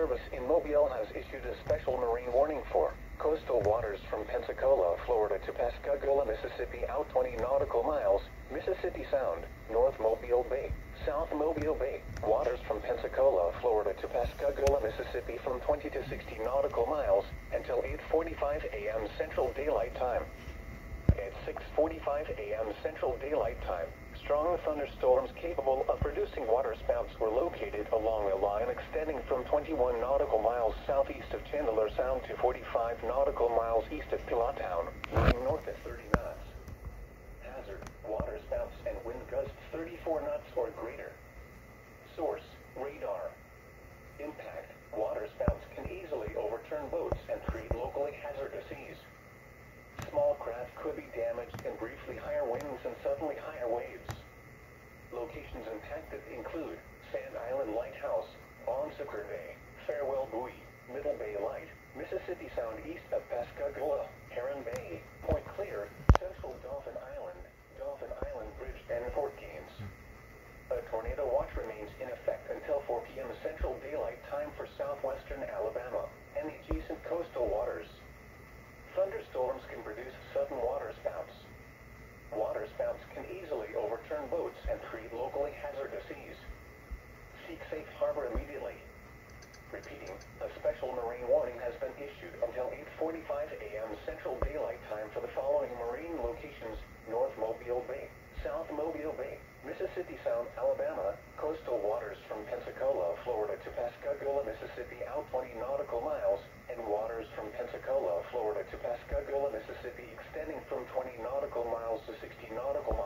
Police in Mobile has issued a special marine warning for coastal waters from Pensacola, Florida to Pascagoula, Mississippi out 20 nautical miles, Mississippi Sound, North Mobile Bay, South Mobile Bay. Waters from Pensacola, Florida to Pascagoula, Mississippi from 20 to 60 nautical miles until 8.45 a.m. Central Daylight Time. At 6.45 a.m. Central Daylight Time, strong thunderstorms capable of producing waterspouts were located along a line extending from 21 nautical miles southeast of Chandeleur Sound to 45 nautical miles east of Pilottown, moving north at 30 knots. Hazard, waterspouts and wind gusts 34 knots or greater. Source, radar. Impact, waterspouts can easily overturn boats and create locally hazardous seas. Small craft could be damaged in briefly higher winds and suddenly higher waves. Locations impacted include Sand Island Lighthouse, Bon Secour Bay, Farewell Buoy, Middle Bay Light, Mississippi Sound east of Pascagoula, Heron Bay, Point Clear, Central Dauphin Island, Dauphin Island Bridge, and Fort Gaines. A tornado watch remains in effect until 4 p.m. Central Daylight Time for southwestern Alabama and the adjacent coastal waters. Thunderstorms can produce sudden waterspouts. Waterspouts can easily overturn create locally hazardous seas. Seek safe harbor immediately. Repeating, a special marine warning has been issued until 8.45 a.m. Central Daylight Time for the following marine locations, North Mobile Bay, South Mobile Bay, Mississippi Sound, Alabama, coastal waters from Pensacola, Florida to Pascagoula, Mississippi out 20 nautical miles, and waters from Pensacola, Florida to Pascagoula, Mississippi extending from 20 nautical miles to 60 nautical miles.